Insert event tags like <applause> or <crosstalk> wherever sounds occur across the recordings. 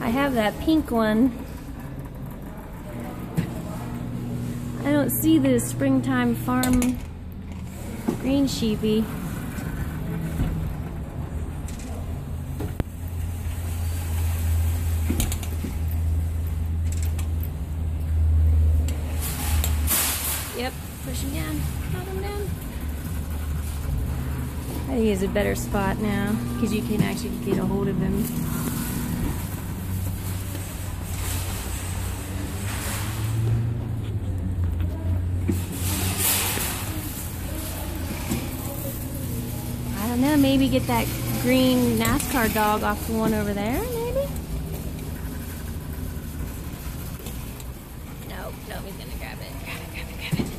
I have that pink one. I don't see the springtime farm green sheepy. Yep, pushing down. Got him down. I think he's a better spot now because you can actually get a hold of him. Maybe get that green NASCAR dog off the one over there, maybe? Nope, nope, he's gonna grab it. Grab it, grab it, grab it.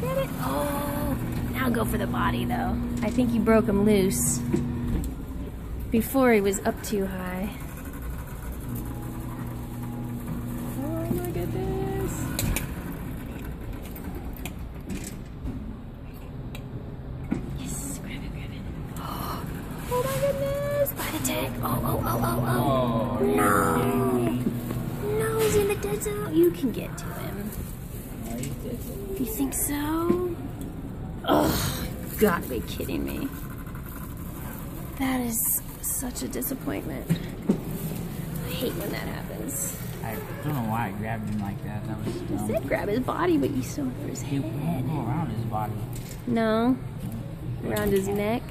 Grab it. Oh, now go for the body though. I think you broke him loose. Before he was up too high. He's in the dead zone. You can get to him. You think so? Oh, gotta be kidding me. That is such a disappointment. I hate when that happens. I don't know why I grabbed him like that. That was You said grab his body, but you still for his He head. won't go around his body. No. Around his neck.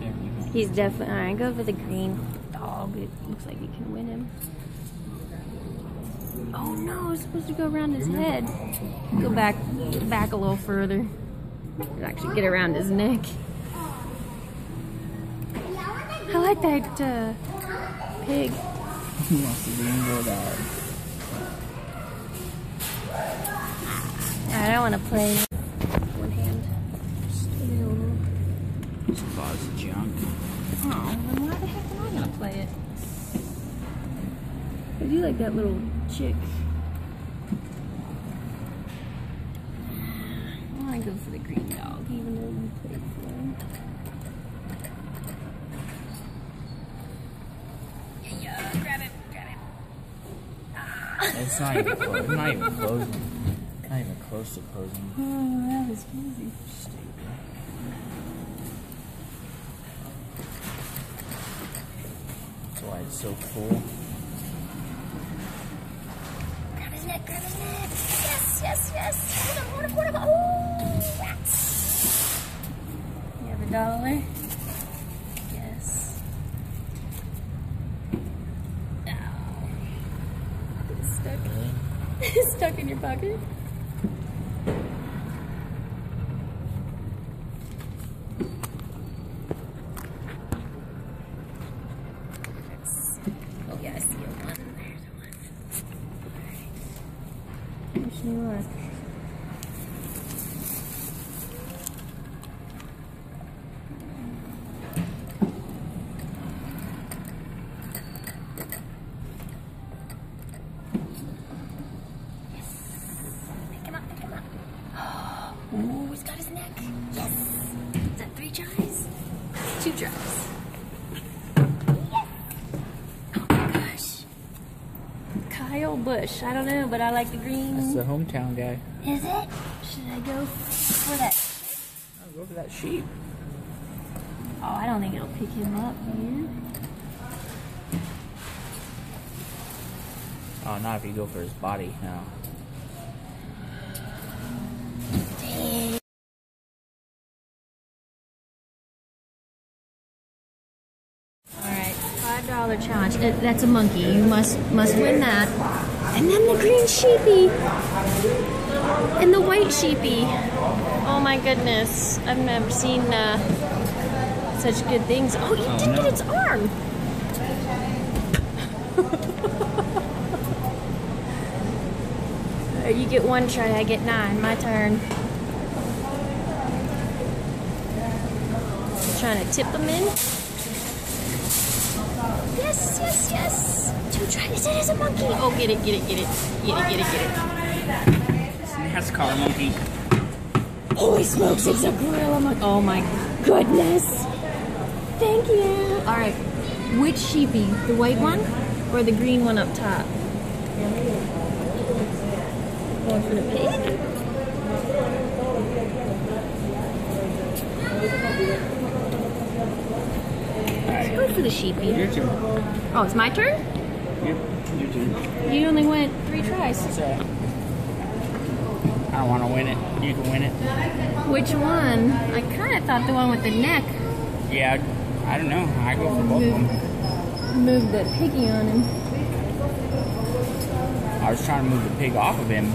There you go. He's definitely. Alright, go for the green dog. It looks like you can win him. Oh no, it's supposed to go around his head. Go back, back a little further. It Actually, get around his neck. I like that uh, pig. He wants to be dog. I don't want to play one hand. This claw's junk. Oh, then why the heck am I gonna play it? I do like that little chick. I wanna go for the green dog, even though you played for him. Yeah, yeah, grab it, grab it. It's not even close. Not even closing. Not even close to closing. Oh, that was easy. Stupid. That's why it's so full. Grab stuck in your pocket. Oh yeah, I see a one. There's one. Which you are. Pick him up, pick him up. Oh, he's got his neck. Yes. Is that three tries? Two tries. Yes. Oh my gosh. Kyle Busch. I don't know, but I like the green. That's the hometown guy. Is it? Should I go for that? I'll go for that sheep. Oh, I don't think it'll pick him up, man. Oh, not if you go for his body now. Uh, that's a monkey. You must must win that. And then the green sheepy. And the white sheepy. Oh my goodness. I've never seen uh, such good things. Oh, you did get its arm. <laughs> You get one try, I get nine. My turn. Trying to tip them in. Yes, yes, yes. Two tries. It is a monkey. Oh, get it, get it, get it. Get it, get it, get it. NASCAR monkey. Holy smokes, it's a gorilla monkey. Oh my goodness. Thank you. All right. Which sheepy? The white one Or the green one up top? Going for the pig? Let's go for the sheepy. Your turn. Oh, it's my turn? Your, your turn. You only went three tries. I don't want to win it. You can win it. Which one? I kind of thought the one with the neck Yeah, I don't know. I go for both of them. Move the piggy on him. I was trying to move the pig off of him.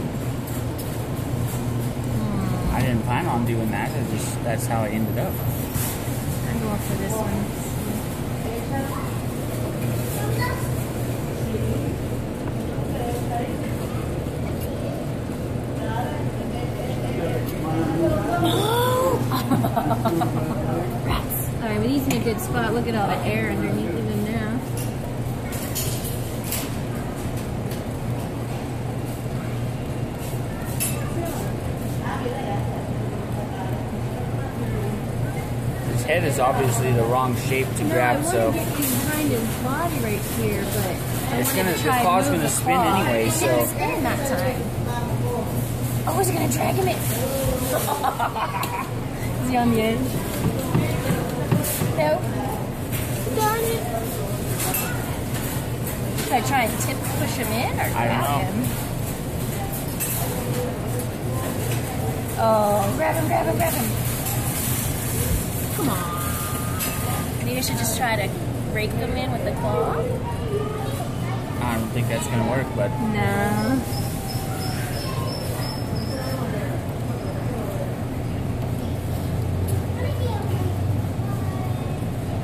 I didn't plan on doing that. I just that's how it ended up. I'm going for this one. Rats. All right, but he's in a good spot. Look at all the air underneath him now. His head is obviously the wrong shape to grab, no, I so get behind his body right here, but I It's gonna- to the claw's gonna the spin claw. anyway, It so- didn't spin that time. Oh, is it gonna drag him in? <laughs> is he on the edge? Nope. Darn it. Should I try and tip push him in or I don't grab know. him? Oh, grab him, grab him, grab him. Come on. Maybe I should just try to rake them in with the claw. I don't think that's gonna work. But No.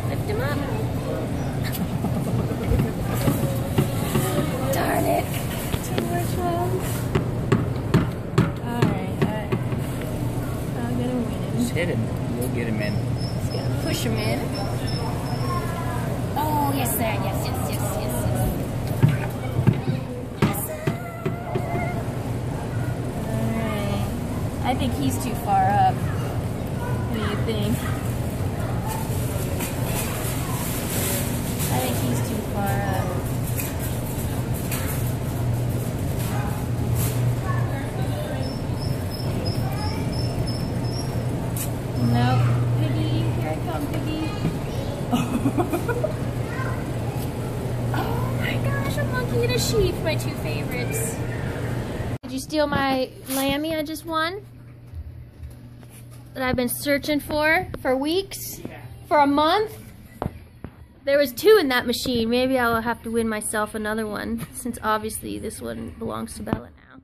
Lift him up. Darn it. Too much love. Alright, alright. I'm gonna hit him. You'll get him in. Push him in. Oh, yes, sir. Yes, yes, yes, yes, yes. Sir. Alright. I think he's too far up. What do you think? I think he's too far up. Nope. Piggy, here I come, Piggy. Oh my gosh, a monkey and a sheep, my two favorites. Did you steal my lammy I just won? That I've been searching for for weeks? For a month? There was two in that machine. Maybe I'll have to win myself another one, since obviously this one belongs to Bella now.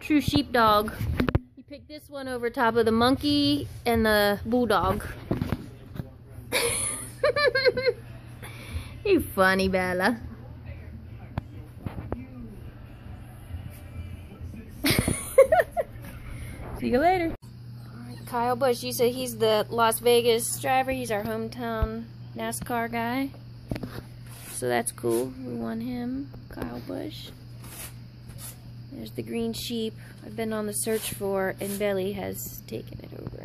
True sheepdog. You picked this one over top of the monkey and the bulldog. You funny, Bella. <laughs> See you later. Kyle Busch, you said he's the Las Vegas driver. He's our hometown NASCAR guy. So that's cool. We won him, Kyle Busch. There's the green sheep I've been on the search for, and Belly has taken it over.